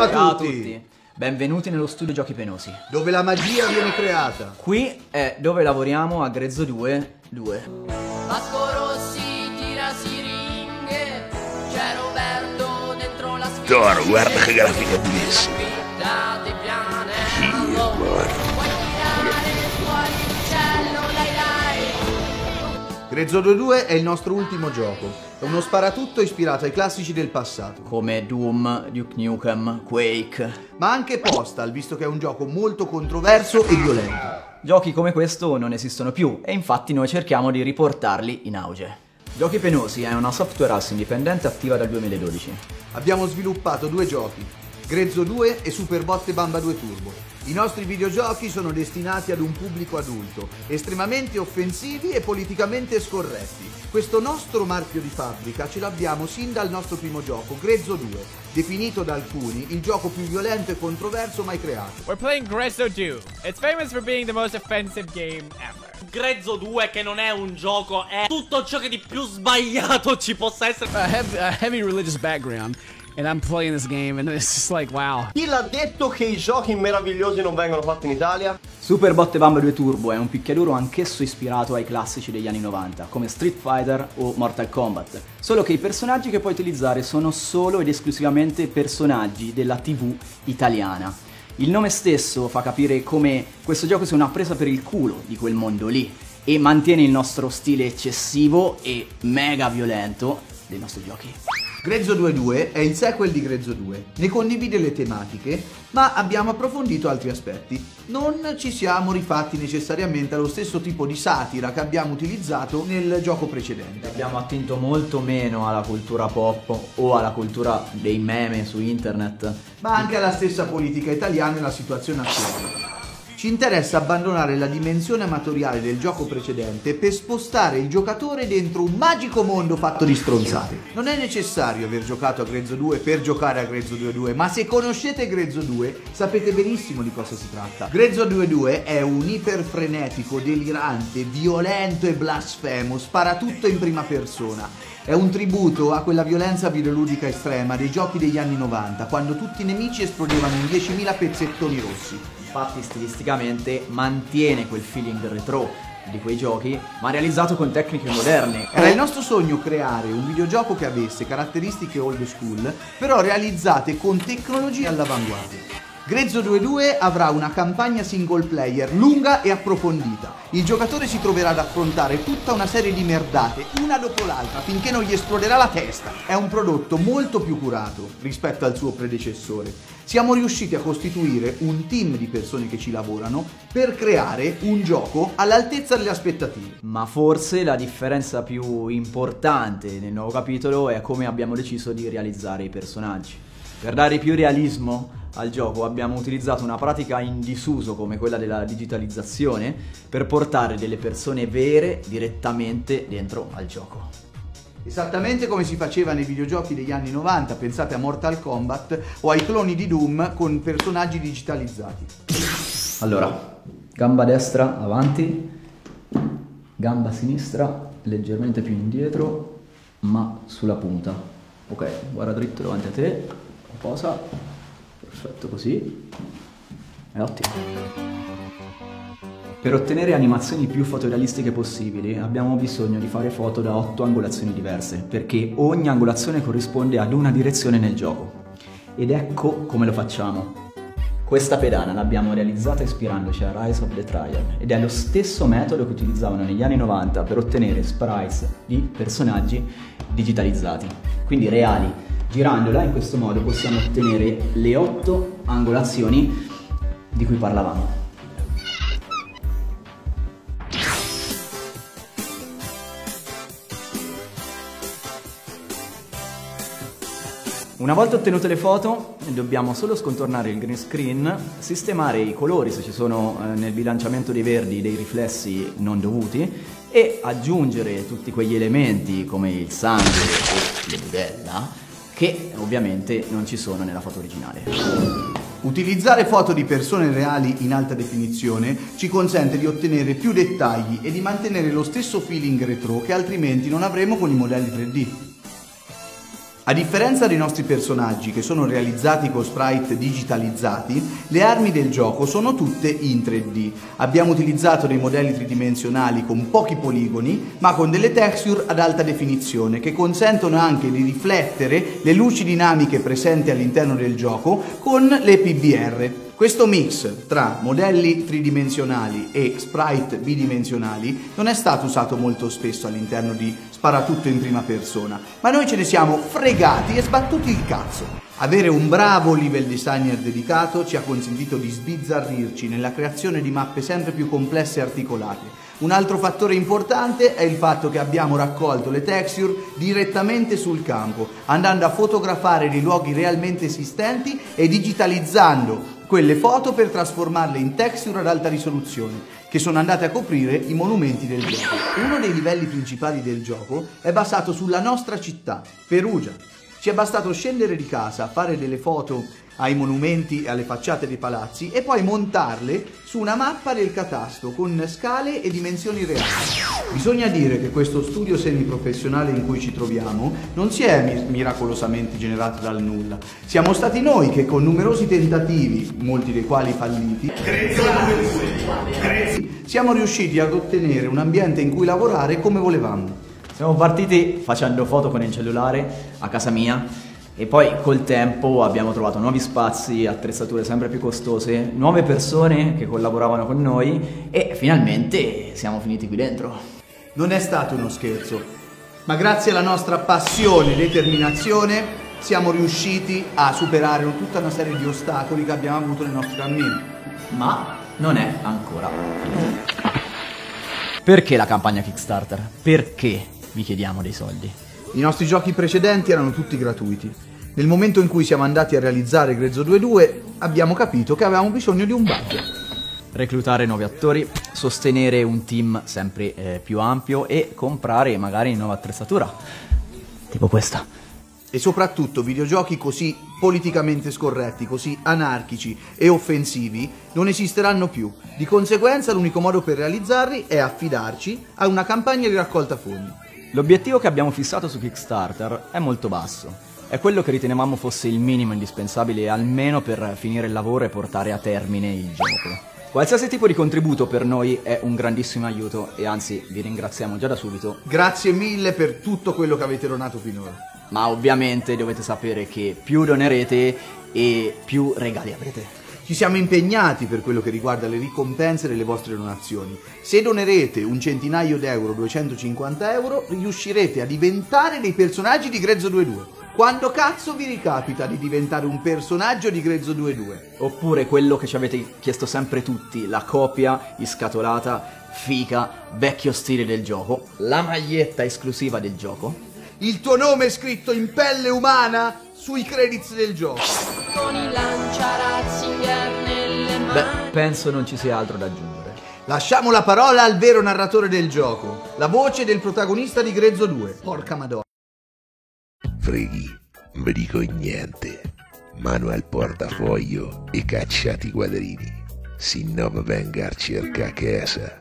Ciao a Ciao a tutti. tutti. Benvenuti nello studio Giochi Penosi. Dove la magia viene creata. Qui è dove lavoriamo a Grezzo 2 2. Vasco Rossi tira siringhe, c'è Roberto dentro la sfida. Toro, guarda che grafica bellissima. Dai. Grezzo 22 è il nostro ultimo gioco. È uno sparatutto ispirato ai classici del passato. Come Doom, Duke Nukem, Quake. Ma anche Postal, visto che è un gioco molto controverso e violento. Giochi come questo non esistono più e infatti noi cerchiamo di riportarli in auge. Giochi Penosi è una software house indipendente attiva dal 2012. Abbiamo sviluppato due giochi, Grezzo 2 e Superbot e Bamba 2 Turbo. I nostri videogiochi sono destinati ad un pubblico adulto, estremamente offensivi e politicamente scorretti. Questo nostro marchio di fabbrica ce l'abbiamo sin dal nostro primo gioco, Grezzo 2, definito da alcuni il gioco più violento e controverso mai creato. We're playing Grezzo 2. It's famous for being the most offensive game ever. Grezzo 2 che non è un gioco, è tutto ciò che di più sbagliato ci possa essere. I have a heavy religious background, and I'm playing this game, and it's just like, wow. Chi l'ha detto che i giochi meravigliosi non vengono fatti in Italia? Superbot e Bamba 2 Turbo è un picchiaduro anch'esso ispirato ai classici degli anni 90, come Street Fighter o Mortal Kombat, solo che i personaggi che puoi utilizzare sono solo ed esclusivamente personaggi della TV italiana. Il nome stesso fa capire come questo gioco sia una presa per il culo di quel mondo lì e mantiene il nostro stile eccessivo e mega violento dei nostri giochi. Grezzo 2.2 è il sequel di Grezzo 2, ne condivide le tematiche, ma abbiamo approfondito altri aspetti. Non ci siamo rifatti necessariamente allo stesso tipo di satira che abbiamo utilizzato nel gioco precedente. Abbiamo attinto molto meno alla cultura pop o alla cultura dei meme su internet. ma anche alla stessa politica italiana e alla situazione attuale. Ci interessa abbandonare la dimensione amatoriale del gioco precedente per spostare il giocatore dentro un magico mondo fatto di stronzate. Non è necessario aver giocato a Grezzo 2 per giocare a Grezzo 2.2, ma se conoscete Grezzo 2 sapete benissimo di cosa si tratta. Grezzo 2.2 è un iperfrenetico, delirante, violento e blasfemo, spara tutto in prima persona. È un tributo a quella violenza videoludica estrema dei giochi degli anni 90, quando tutti i nemici esplodevano in 10.000 pezzettoni rossi. Infatti stilisticamente mantiene quel feeling retro di quei giochi, ma realizzato con tecniche moderne. Era il nostro sogno creare un videogioco che avesse caratteristiche old school, però realizzate con tecnologie all'avanguardia. Grezzo 2.2 avrà una campagna single player lunga e approfondita. Il giocatore si troverà ad affrontare tutta una serie di merdate, una dopo l'altra, finché non gli esploderà la testa. È un prodotto molto più curato rispetto al suo predecessore. Siamo riusciti a costituire un team di persone che ci lavorano per creare un gioco all'altezza delle aspettative. Ma forse la differenza più importante nel nuovo capitolo è come abbiamo deciso di realizzare i personaggi. Per dare più realismo al gioco abbiamo utilizzato una pratica in disuso come quella della digitalizzazione per portare delle persone vere direttamente dentro al gioco. Esattamente come si faceva nei videogiochi degli anni 90, pensate a Mortal Kombat o ai cloni di Doom con personaggi digitalizzati. Allora, gamba destra avanti, gamba sinistra leggermente più indietro, ma sulla punta. Ok, guarda dritto davanti a te, posa, perfetto così, è ottimo. Per ottenere animazioni più fotorealistiche possibili abbiamo bisogno di fare foto da 8 angolazioni diverse, perché ogni angolazione corrisponde ad una direzione nel gioco. Ed ecco come lo facciamo. Questa pedana l'abbiamo realizzata ispirandoci a Rise of the Triad ed è lo stesso metodo che utilizzavano negli anni 90 per ottenere sprites di personaggi digitalizzati, quindi reali. Girandola in questo modo possiamo ottenere le 8 angolazioni di cui parlavamo. Una volta ottenute le foto, dobbiamo solo scontornare il green screen, sistemare i colori se ci sono eh, nel bilanciamento dei verdi dei riflessi non dovuti e aggiungere tutti quegli elementi come il sangue e le budella che ovviamente non ci sono nella foto originale. Utilizzare foto di persone reali in alta definizione ci consente di ottenere più dettagli e di mantenere lo stesso feeling retro che altrimenti non avremo con i modelli 3D. A differenza dei nostri personaggi che sono realizzati con sprite digitalizzati, le armi del gioco sono tutte in 3D. Abbiamo utilizzato dei modelli tridimensionali con pochi poligoni, ma con delle texture ad alta definizione che consentono anche di riflettere le luci dinamiche presenti all'interno del gioco con le PBR. Questo mix tra modelli tridimensionali e sprite bidimensionali non è stato usato molto spesso all'interno di Sparatutto in prima persona, ma noi ce ne siamo fregati e sbattuti il cazzo. Avere un bravo level designer dedicato ci ha consentito di sbizzarrirci nella creazione di mappe sempre più complesse e articolate. Un altro fattore importante è il fatto che abbiamo raccolto le texture direttamente sul campo, andando a fotografare dei luoghi realmente esistenti e digitalizzando quelle foto per trasformarle in texture ad alta risoluzione che sono andate a coprire i monumenti del gioco. Uno dei livelli principali del gioco è basato sulla nostra città, Perugia. Ci è bastato scendere di casa, fare delle foto ai monumenti e alle facciate dei palazzi e poi montarle su una mappa del catasto con scale e dimensioni reali. Bisogna dire che questo studio semiprofessionale in cui ci troviamo non si è mi- miracolosamente generato dal nulla. Siamo stati noi che con numerosi tentativi, molti dei quali falliti, siamo riusciti ad ottenere un ambiente in cui lavorare come volevamo. Siamo partiti facendo foto con il cellulare a casa mia e poi col tempo abbiamo trovato nuovi spazi, attrezzature sempre più costose, nuove persone che collaboravano con noi e finalmente siamo finiti qui dentro. Non è stato uno scherzo, ma grazie alla nostra passione e determinazione siamo riusciti a superare tutta una serie di ostacoli che abbiamo avuto nel nostro cammino. Ma non è ancora finito. Perché la campagna Kickstarter? Perché vi chiediamo dei soldi? I nostri giochi precedenti erano tutti gratuiti. Nel momento in cui siamo andati a realizzare Grezzo 2.2 abbiamo capito che avevamo bisogno di un budget. reclutare nuovi attori, sostenere un team sempre eh, più ampio e comprare magari nuova attrezzatura. Tipo questa. E soprattutto videogiochi così politicamente scorretti, così anarchici e offensivi non esisteranno più. Di conseguenza l'unico modo per realizzarli è affidarci a una campagna di raccolta fondi. L'obiettivo che abbiamo fissato su Kickstarter è molto basso. È quello che ritenevamo fosse il minimo indispensabile almeno per finire il lavoro e portare a termine il gioco. Qualsiasi tipo di contributo per noi è un grandissimo aiuto e anzi vi ringraziamo già da subito, Grazie mille per tutto quello che avete donato finora. ma ovviamente dovete sapere che più donerete e più regali avrete. Ci siamo impegnati per quello che riguarda le ricompense delle vostre donazioni. Se donerete un centinaio d'euro, 250 euro, riuscirete a diventare dei personaggi di Grezzo 2.2. Quando cazzo vi ricapita di diventare un personaggio di Grezzo 2.2? Oppure quello che ci avete chiesto sempre tutti, la copia iscatolata, fica, vecchio stile del gioco, la maglietta esclusiva del gioco. Il tuo nome è scritto in pelle umana sui credits del gioco. Con i lanciarazzinger nelle mani Beh, penso non ci sia altro da aggiungere. Lasciamo la parola al vero narratore del gioco, la voce del protagonista di Grezzo 2. Porca madonna. Freghi, non vi dico niente. Mano al portafoglio e cacciati i quadrini. Se no venga a cercare casa.